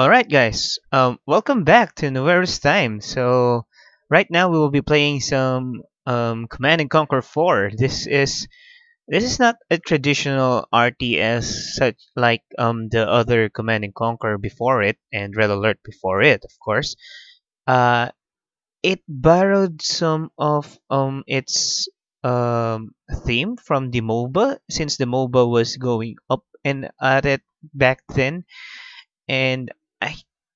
Alright guys, um, welcome back to Noverus Time. So, right now we will be playing some um, Command and Conquer 4. This is this is not a traditional RTS such like um, the other Command and Conquer before it and Red Alert before it, of course. Uh, it borrowed some of um, its um, theme from the MOBA since the MOBA was going up and at it back then and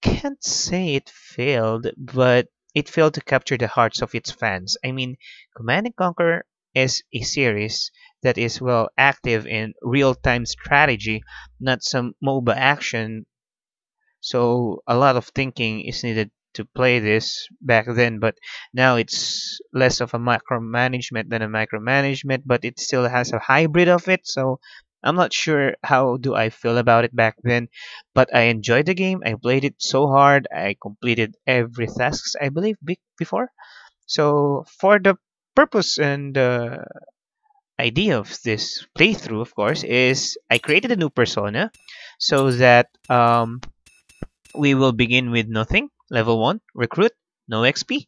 can't say it failed, but it failed to capture the hearts of its fans. I mean, Command and Conquer is a series that is well active in real-time strategy, not some MOBA action. So a lot of thinking is needed to play this back then, but now it's less of a micromanagement than a micromanagement, but it still has a hybrid of it. So I'm not sure how do I feel about it back then, but I enjoyed the game. I played it so hard. I completed every tasks I believe before. So for the purpose and uh, idea of this playthrough, of course, is I created a new persona so that um, we will begin with nothing. Level 1, recruit, no XP.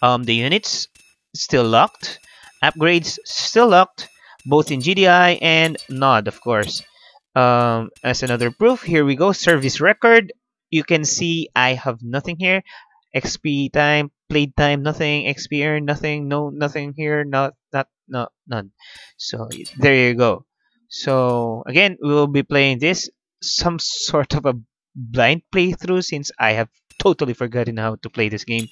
Um, the units still locked. Upgrades still locked both in GDI and NOD, of course. Um, as another proof, here we go, service record. You can see I have nothing here. XP time, played time, nothing. XP earned, nothing. No, nothing here. Not, not, not, none. So there you go. So again, we will be playing this some sort of a blind playthrough since I have totally forgotten how to play this game.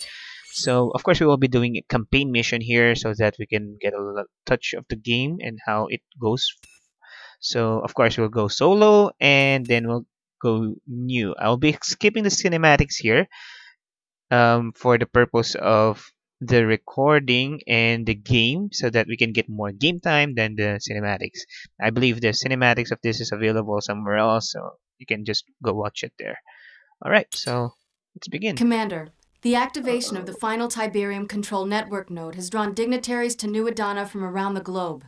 So of course we will be doing a campaign mission here so that we can get a touch of the game and how it goes. So of course we'll go solo and then we'll go new. I'll be skipping the cinematics here um, for the purpose of the recording and the game so that we can get more game time than the cinematics. I believe the cinematics of this is available somewhere else so you can just go watch it there. Alright, so let's begin. Commander, the activation of the final Tiberium Control Network node has drawn dignitaries to New Adana from around the globe.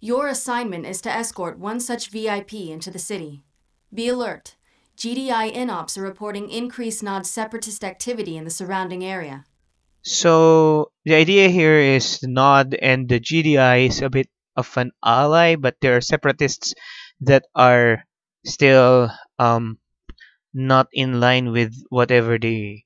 Your assignment is to escort one such VIP into the city. Be alert. GDI INOPS are reporting increased NOD separatist activity in the surrounding area. So, the idea here is NOD and the GDI is a bit of an ally, but there are separatists that are still um, not in line with whatever they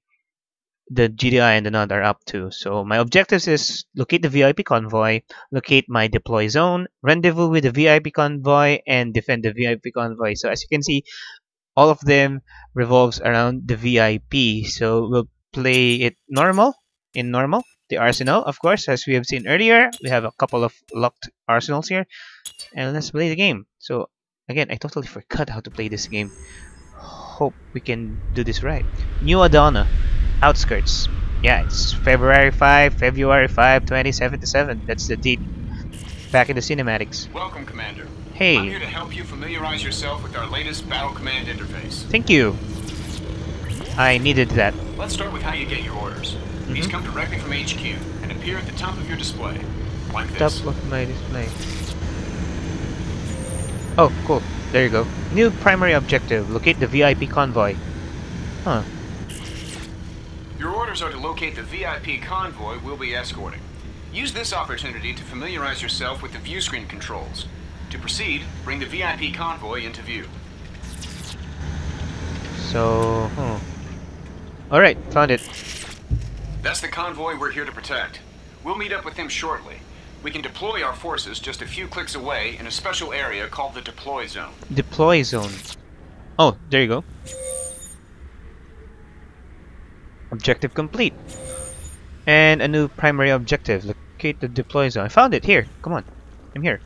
the GDI and the NOD are up to. So my objectives is locate the VIP convoy, locate my deploy zone, rendezvous with the VIP convoy, and defend the VIP convoy. So as you can see, all of them revolves around the VIP. So we'll play it normal, in normal. The arsenal, of course, as we have seen earlier, we have a couple of locked arsenals here. And let's play the game. So again, I totally forgot how to play this game. Hope we can do this right. New Adana outskirts. Yeah, it's February 5, February 5, 2077. That's the date back in the cinematics. Welcome, Commander. Hey. I'm here to help you familiarize yourself with our latest Battle Command interface. Thank you. I needed that. Let's start with how you get your orders. Mm -hmm. These come directly from HQ and appear at the top of your display, like this. Top of my display. Oh, cool. There you go. New primary objective. Locate the VIP convoy. Huh orders are to locate the VIP convoy we'll be escorting. Use this opportunity to familiarize yourself with the view screen controls. To proceed, bring the VIP convoy into view. So, hmm. Alright, found it. That's the convoy we're here to protect. We'll meet up with them shortly. We can deploy our forces just a few clicks away in a special area called the deploy zone. Deploy zone. Oh, there you go. Objective complete. And a new primary objective. Locate the deploy zone. I found it here. Come on. I'm here.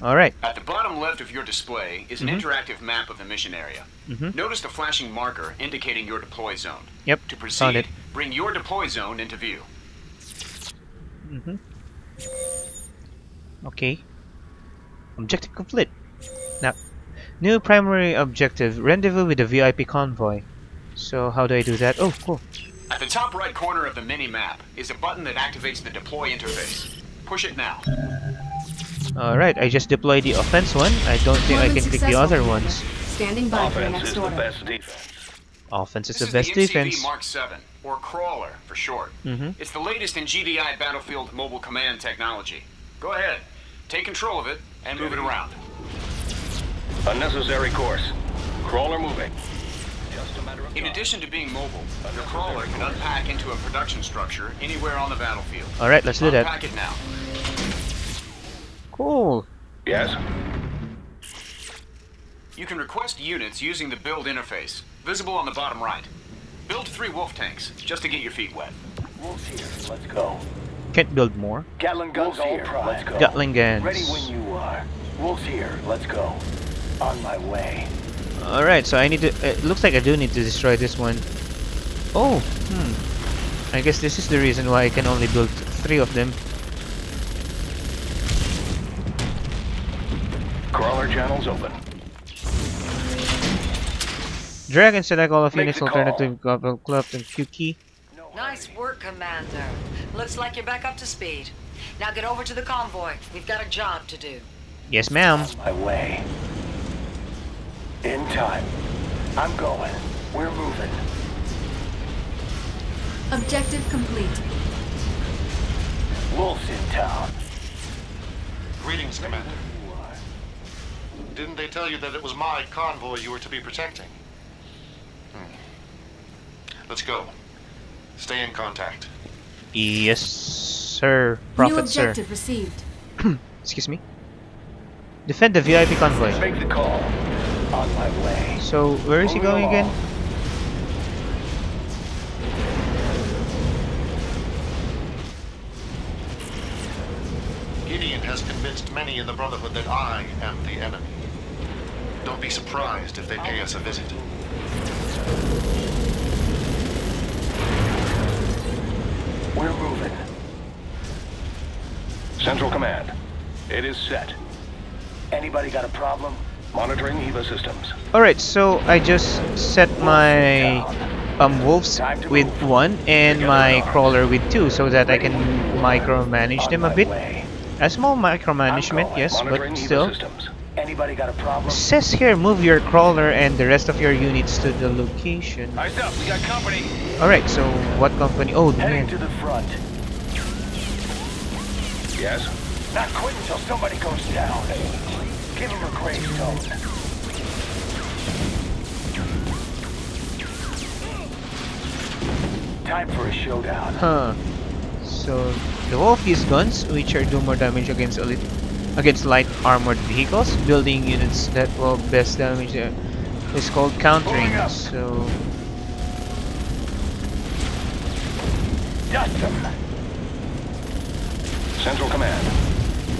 Alright. At the bottom left of your display is an mm -hmm. interactive map of the mission area. Mm -hmm. Notice the flashing marker indicating your deploy zone. Yep. To proceed, bring your deploy zone into view. Mm -hmm. Okay. Objective complete. Now, new primary objective. Rendezvous with the VIP convoy. So how do I do that? Oh, cool. At the top right corner of the mini-map is a button that activates the deploy interface. Push it now. Alright, I just deployed the offense one. I don't think I can click the other ones. Standing by for the next order. best defense Offense is This the is best the MCV defense. Mark 7, or Crawler for short. Mm -hmm. It's the latest in GDI Battlefield Mobile Command technology. Go ahead, take control of it, and move it around. Unnecessary course. Crawler moving. Just a matter of In addition to being mobile, your Crawler can unpack into a production structure anywhere on the battlefield. All right, let's do that. Unpack it now. Cool. Yes? You can request units using the build interface, visible on the bottom right. Build three wolf tanks, just to get your feet wet. Wolves here. Let's go. Can't build more. Gatling guns here. prime. Let's go. Gatling guns. Ready when you are. Wolves here. Let's go. On my way. All right, so I need to. It looks like I do need to destroy this one. Oh, hmm. I guess this is the reason why I can only build three of them. Crawler channels open. Drag and select all of Make units the call. alternative global club and Q key. Nice work, Commander. Looks like you're back up to speed. Now get over to the convoy. We've got a job to do. Yes, ma'am. My way. In time. I'm going. We're moving. Objective complete. Wolves in town. Greetings, Commander. Didn't they tell you that it was my convoy you were to be protecting? Hmm. Let's go. Stay in contact. Yes, sir. New Prophet, sir. objective received. Excuse me. Defend the VIP convoy. Make the call. On my way. So, where is he Moving going again? Gideon has convinced many in the Brotherhood that I am the enemy. Don't be surprised if they pay us a visit. We're moving. Central Command. It is set. Anybody got a problem? Monitoring EVA systems. Alright, so I just set my um wolves with one and my crawler with two so that I can micromanage them a bit. A small micromanagement, yes, but still. Anybody got a problem? Says here, move your crawler and the rest of your units to the location. Eyes up, we got company. Alright, so what company? Oh, Heading man. to the front. Yes? Not quit until somebody goes down. Give him a gravestone. Time for a showdown. Huh. So the wolf use guns, which are do more damage against elite, against light armored vehicles. Building units that will best damage uh, is called countering. Moving. So Dust him. Central Command.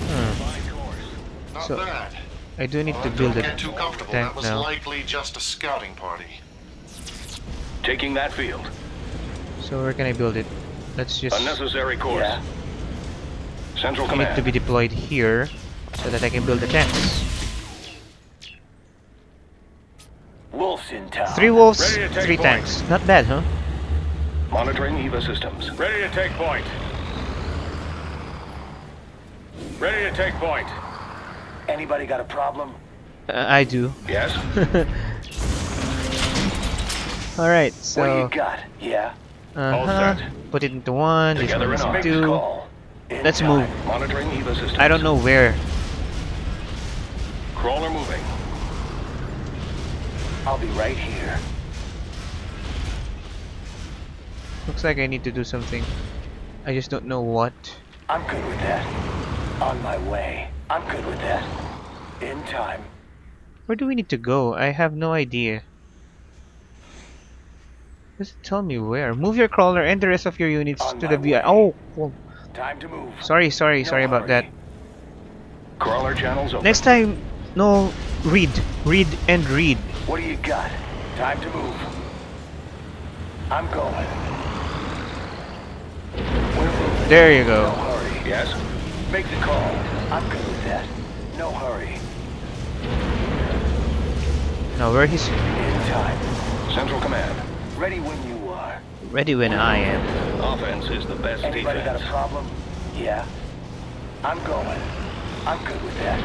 hmm, Not So- bad. I do need to build don't a get too comfortable. tank That was now. likely just a scouting party. Taking that field. So where can I build it? Let's just. Unnecessary course. Yeah. Central I need to be deployed here so that I can build the tanks. Wolves in town. Three wolves, to three point. tanks. Not bad, huh? Monitoring EVA systems. Ready to take point. Ready to take point. Anybody got a problem? Uh, I do. Yes. Alright, what do so you got? Yeah. uh set. put it into one. This Together one and is on. Make the two. Let's time. move. Monitoring EVA systems. I don't know where. Crawler moving. I'll be right here. Looks like I need to do something. I just don't know what. I'm good with that. On my way. I'm good with that. In time. Where do we need to go? I have no idea. Just tell me where. Move your crawler and the rest of your units On to the VI. Oh, oh, Time to move. sorry, sorry, No sorry about that. Crawler channels open. Next time, no, read, read, and read. What do you got? Time to move. I'm going. There you No go. hurry. Yes? Make the call. I'm good. No hurry. Now where he's In time. Central Command. Ready when you are. ready when I am. Offense is the best Anybody got a problem? Yeah. I'm going. I'm good with that.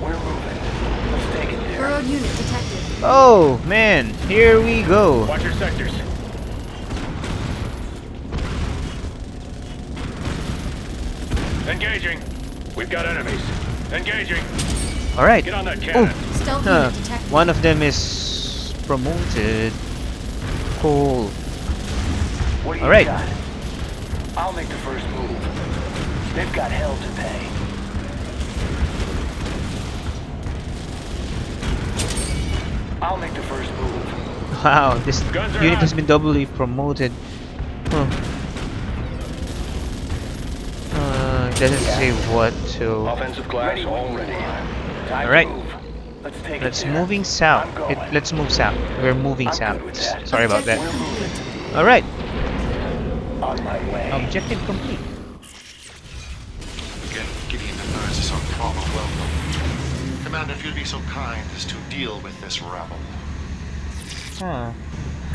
We're moving. Let's take it there. Burrowed unit detected. Oh man, here we go. Watch your sectors. Engaging. We've got enemies. Engaging. All right. Get on that cannon. Stealth Huh. One of them is promoted. Cool. What do you All right. got? I'll make the first move. They've got hell to pay. I'll make the first move. Wow, this unit hot. has been doubly promoted. Huh. Uh, it doesn't say what to. Offensive class already. All right. Let's take Let's it moving south. It, let's move south. We're moving I'm south. good with that. Sorry about that. All right, On my way. objective complete. Again, Gideon denies us our proper welcome. Commander, if you'd be so kind as to deal with this rabble. Huh.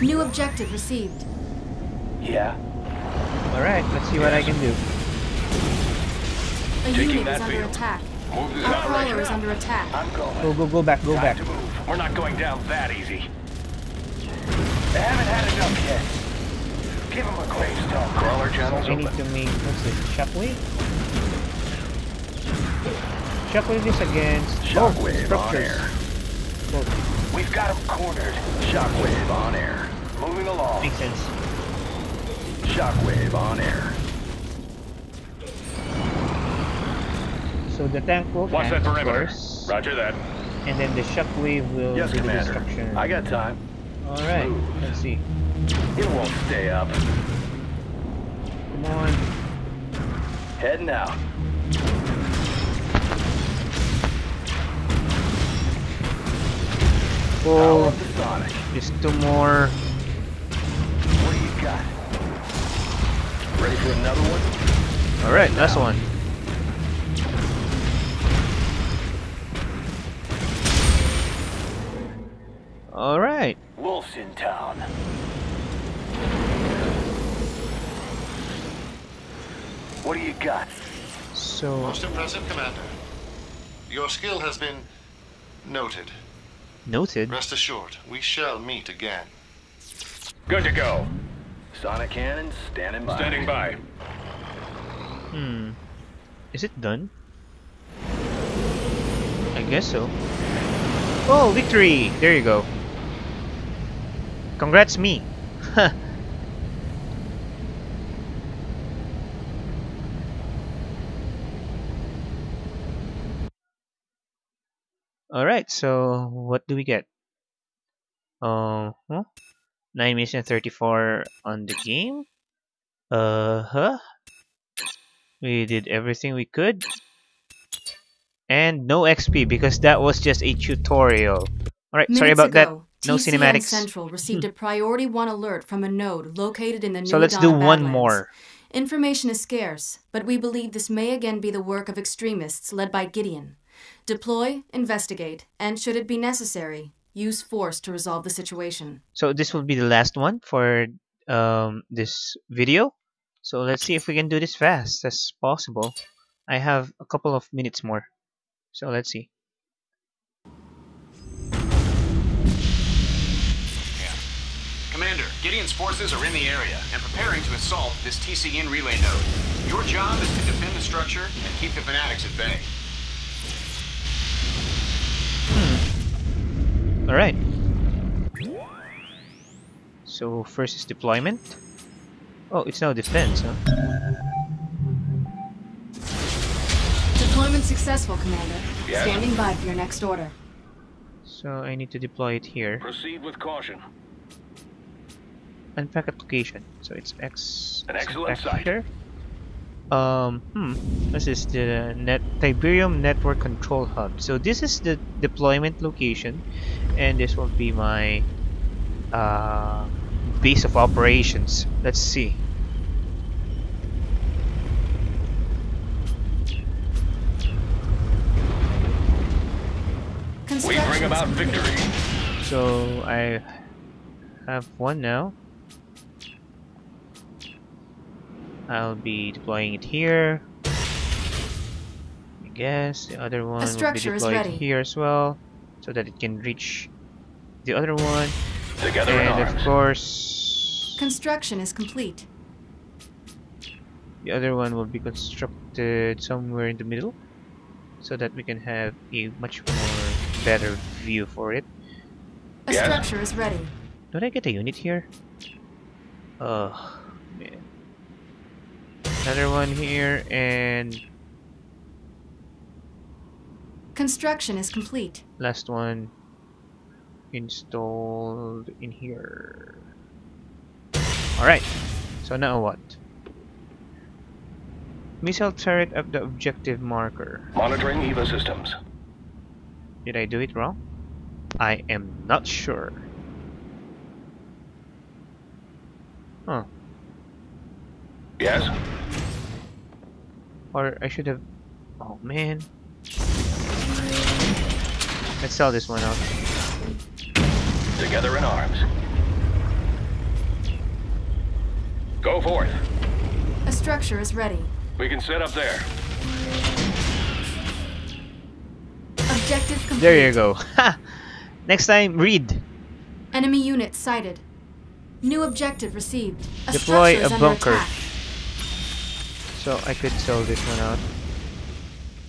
New objective received. yeah. All right, let's see what I can do. A Taking unit that is under field. attack. Move Our operation crawler is under attack. I'm going. Go, go, go back, go Time back. to move. We're not going down that easy. They haven't had enough yet. Give them a gravestone. Crawler channels I need open. to make what's this? Shockwave. Shockwave is against Shockwave oh, on structures. air. Well, We've got them cornered. Shockwave on air. Moving along. makes sense. Shockwave on air. So the tank will Watch tank, that perimeter. course, Roger that. and then the shockwave will Yes, do the Commander. destruction. I got time. All right, let's see. It won't stay up. Come on. Heading out. Oh, the just two more. What do you got? Ready for another one? All right, that's one. Wolf's in town. What do you got? So Most impressive, Commander. Your skill has been noted. noted. Rest assured, we shall meet again. Good to go. Sonic cannon standing by. Standing by. Hmm. Is it done? I guess so. Oh, victory! There you go. Congrats me. Alright, so what do we get? Uh huh? 9 minutes and 34 on the game. Uh huh. We did everything we could. And no XP because that was just a tutorial. Alright, sorry about that. No TCN cinematics. Central received a priority one alert from a node located in the New So let's do one Badlands. more. Information is scarce, but we believe this may again be the work of extremists led by Gideon. Deploy, investigate, and should it be necessary, use force to resolve the situation. So this will be the last one for um, this video. So let's see if we can do this fast as possible. I have a couple of minutes more. So let's see. Commander, Gideon's forces are in the area and preparing to assault this TCN relay node. Your job is to defend the structure and keep the fanatics at bay. Hmm. Alright. So first is deployment. Oh, it's now defense, huh? Deployment successful, Commander. Yes. Standing by for your next order. So I need to deploy it here. Proceed with caution. Unpack application. So it's X. An excellent back site. here. Um, hmm. This is the net Tiberium Network Control Hub. So this is the deployment location, and this will be my uh, base of operations. Let's see. We bring about victory. So I have one now. I'll be deploying it here. I guess the other one will be deployed here as well, so that it can reach the other one, Together in and of arms. course, Construction is complete. the other one will be constructed somewhere in the middle, so that we can have a much more better view for it. A Yes. structure is ready. Did I get a unit here? Man. Another one here and Construction is complete. last one installed in here. Alright, so now what? Missile turret of the objective marker. Monitoring EVA systems. Did I do it wrong? I am not sure. Huh. Yes? Or I should have... Oh man. Let's sell this one out. Together in arms. Go forth. A structure is ready. We can set up there. Objective complete. There you go. Ha! Next time, read. Enemy unit sighted. New objective received. A Deploy structure is a under bunker. attack. So I could sell this one out.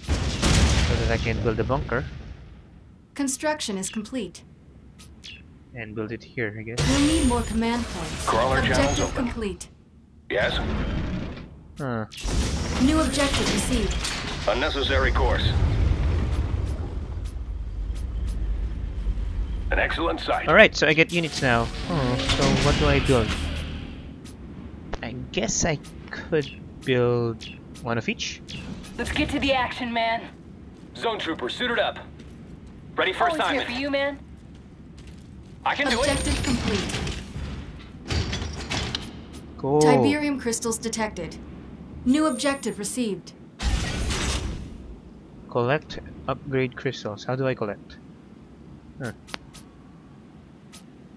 So that I can build a bunker Construction is complete. and build it here, I guess. We'll need more command points. Crawler channels objective open. complete. Yes? Huh. New objective received. Unnecessary course. An excellent site. Alright, so I get units now. Oh, so what do I build? I guess I could build one of each. Let's get to the action, man. Zone trooper, suited up. Ready for Always here assignment. for you, man. I can do it. Objective complete. Cool. Tiberium crystals detected. New objective received. Collect upgrade crystals. How do I collect? Huh.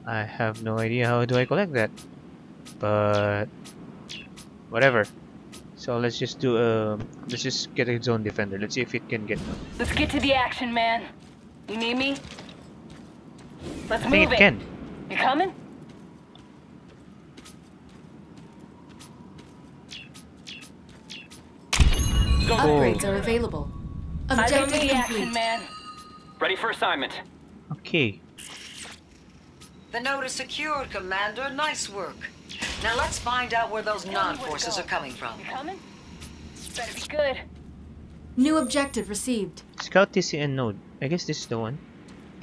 I have no idea how do I collect that. But whatever. So let's just do a let's just get a zone defender. Let's see if it can get one. Let's get to the action, man. You need me? Let's I move think it can. You coming? Zone Upgrades are available. I don't Objective need action, complete. man. Ready for assignment. Okay. The note is secured, Commander. Nice work. Now let's find out where those Tell me where to NOD-forces are coming from. You coming? Better be good. New objective received. Scout TCN node. I guess this is the one.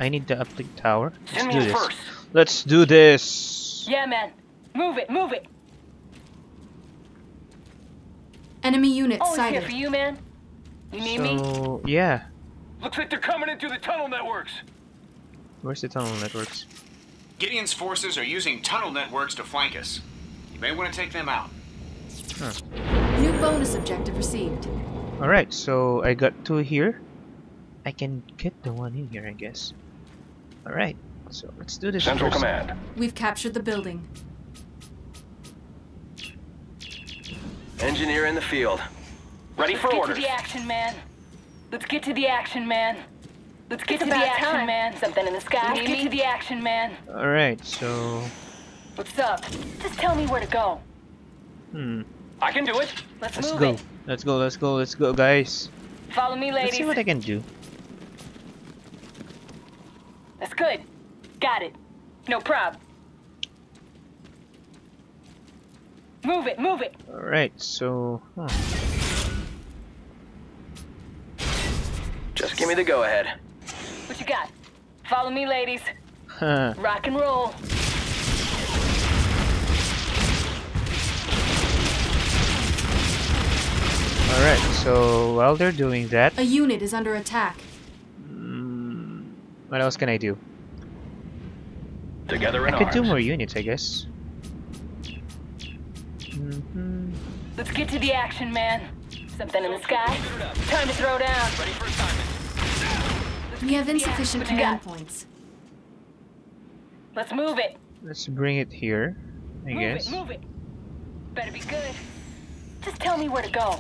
I need the uplink tower. Let's do this. first. Let's do this. Yeah, man. Move it, move it. Enemy unit Always here sighted. for you, man. You need me? So yeah. Looks like they're coming in through the tunnel networks. Where's the tunnel networks? Gideon's forces are using tunnel networks to flank us. You may want to take them out. New bonus objective received. Alright, so I got two here. I can get the one in here, I guess. Alright, so let's do this Central first. Command. We've captured the building. Engineer in the field. Ready Let's for get to the action, man. Let's get to the action, man. Let's get to the about action, time. man. Something in the sky. Let's get to the action, man. Alright, so... What's up? Just tell me where to go. Hmm. I can do it. Let's, Let's move go. it. Let's go, let's go, let's go, guys. Follow me, ladies. Let's ladies. see what I can do. That's good. Got it. No prob. Move it, move it. Alright, so... Huh. Just give me the go ahead. What you got? Follow me, ladies. Rock and roll. Alright, so while they're doing that, A unit is under attack. mm, what else can I do? Together I in could arms. do more units, I guess. hmm Let's get to the action, man. Something in the sky. Time to throw down. Ready for assignment. We have insufficient What command points. Let's move it. Let's bring it here, I move guess. it, move it. Better be good. Just tell me where to go.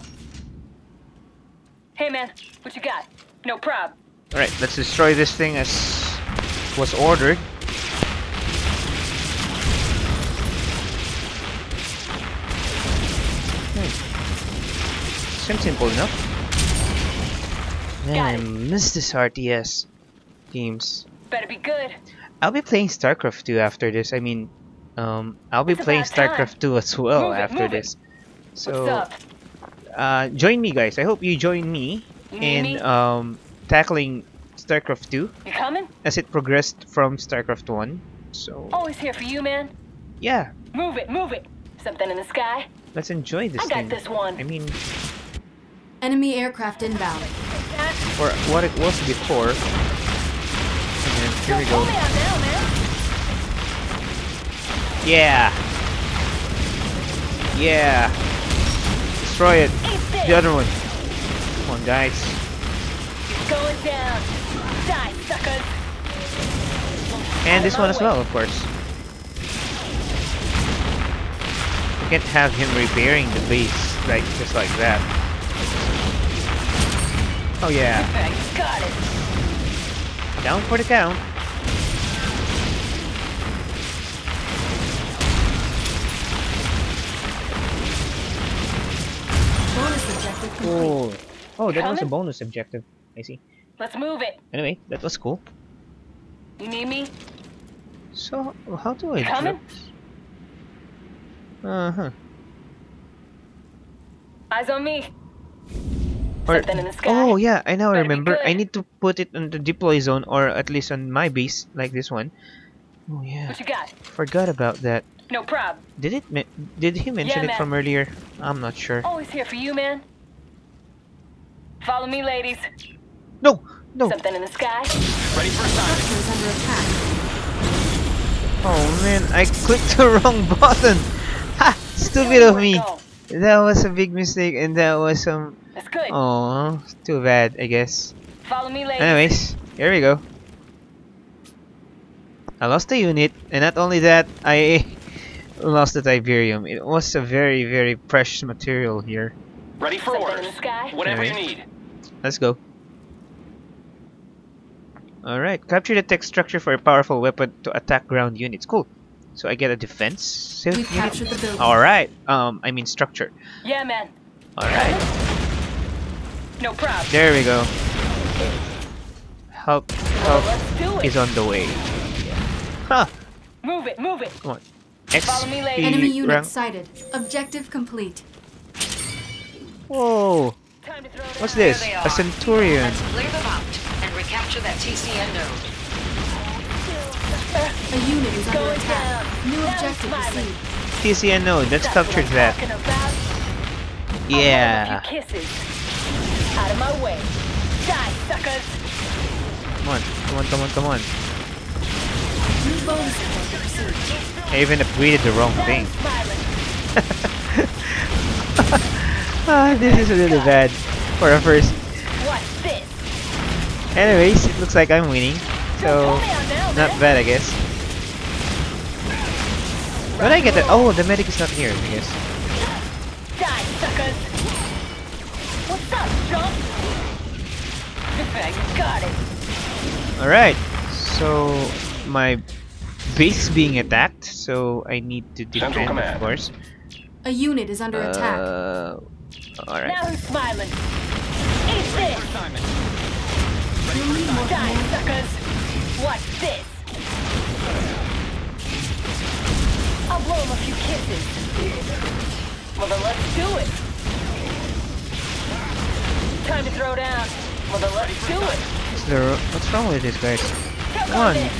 Hey man, what you got? No prob. Alright, let's destroy this thing as was ordered. Hmm. Seems simple enough. Man, I miss this RTS games. Better be good. I'll be playing StarCraft 2 after this. I mean, um, I'll be it's playing StarCraft 2 as well move after it, this. So, uh, join me, guys. I hope you join me You in me? um, tackling StarCraft 2 You coming? as it progressed from StarCraft 1. So, Always here for you, man. yeah, Move it, move it. Something in the sky. let's enjoy this I got thing. this one. I mean, Enemy aircraft inbound. Or what it was before. And then here we go. pull me out now, man. Yeah. Yeah. Destroy it. The other one. Come on, guys. Going down. Die, suckers. And this one as well, of course. We can't have him repairing the base like just like that. Oh yeah. Got it. Down for the count. Cool. Oh, that was a bonus objective. I see. Let's move it. Anyway, that was cool. You need me? So, how do I coming? Uh huh. Eyes on me. Or, in the sky. oh yeah, I now Better remember. I need to put it on the deploy zone, or at least on my base, like this one. Oh yeah, What you got? forgot about that. No prob. Did it? Did he mention it man. from earlier? I'm not sure. Always here for you, man. Follow me, ladies. No, no. Something in the sky. Ready for assignment. Structure under attack. Oh man, I clicked the wrong button. Ha! Stupid of me. That was a big mistake, and that was some. That's good. Oh, too bad, I guess. Follow me, ladies. Anyways, here we go. I lost the unit, and not only that, I lost the Tiberium. It was a very, very precious material here. Ready for Something orders. the sky. Whatever you need. Let's go. Alright, capture the tech structure for a powerful weapon to attack ground units. Cool. So I get a defense. We've captured the building. Alright, um, I mean structure. Yeah, man. Alright, No prob. there we go. Help, Well, help let's do it. is on the way. Huh. Move it, move it. Come on. X Follow me, lady. Enemy rank- unit sighted. Objective complete. Whoa! Time to throw it What's this? A. Centurion. Let's clear them out and recapture that TCN node. A unit is under Going attack. down. New Down objective smiling. received. TCN node, let's capture that. talking about. I'll Yeah. blow a few kisses. Out of my way. Die, suckers. Come on, come on, come on, come on. New bonus objective received. I even upgraded the wrong thing. smiling. ah, this is a little bad for a first. What's this? Anyways, it looks like I'm winning. So, Pull me out now, not bad, I guess. But I get that. Oh, the medic is not here, I guess. Die, suckers. What's up, chump? Got it. Alright, so my base is being attacked, so I need to defend, of course. A unit is under attack. Uh, alright. Now who's smiling? Eat this. Die, suckers. What's this? I'll blow him a few kisses. Well, then let's do it. Time to throw down. Well, then let's do it. What's, the, what's wrong with this, guys? Choke Come on on. this.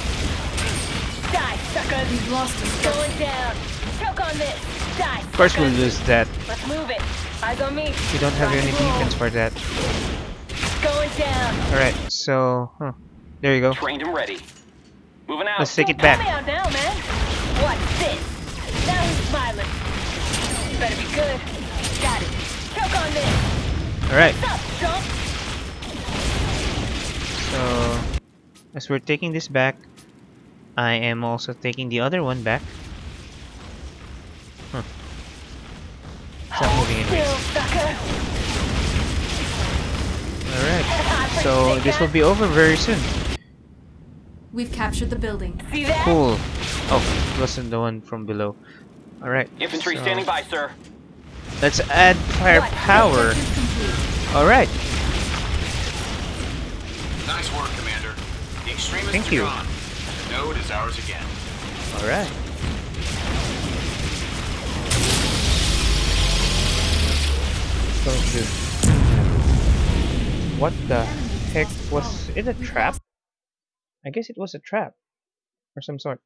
Die, suckers. We've lost a structure. Going down. Choke on this. Die, Of course we'll suckers. lose that. Let's move it. Eyes on me. We don't have any and defense for that. Going down. Alright, so, huh. There you go. Trained and ready. Moving out. Let's take it back. me out now, man. What's this? Now he's smiling. Better be good. Got it. Choke on this. Alright, What's so, as we're taking this back, I am also taking the other one back. Huh. So this will be over very soon. We've captured the building. See that? Cool. Oh, it wasn't the one from below. Alright. Infantry so standing by, sir. Let's add firepower. Objective. All right. Nice work, Commander. The extremists Thank are you. gone. The node is ours again. All right. So this. What the heck was it? A trap? I guess it was a trap, or some sort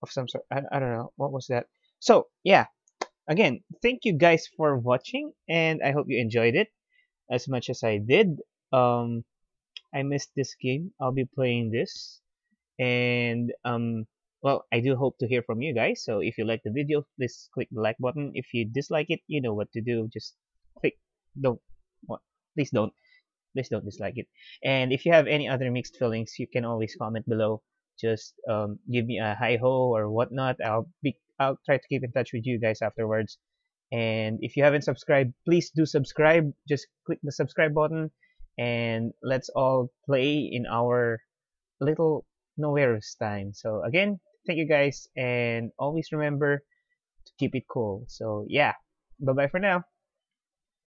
of some sort. I, I don't know what was that. So yeah, again, thank you guys for watching, and I hope you enjoyed it as much as I did. Um, I missed this game. I'll be playing this, and um, well, I do hope to hear from you guys. So if you like the video, please click the like button. If you dislike it, you know what to do. Just click. Don't. What? Please don't. Please don't dislike it. And if you have any other mixed feelings, you can always comment below. Just um, give me a hi ho or whatnot. I'll be. I'll try to keep in touch with you guys afterwards. And if you haven't subscribed, please do subscribe. Just click the subscribe button, and let's all play in our little nowhere's time. So again, thank you guys, and always remember to keep it cool. So yeah, bye bye for now.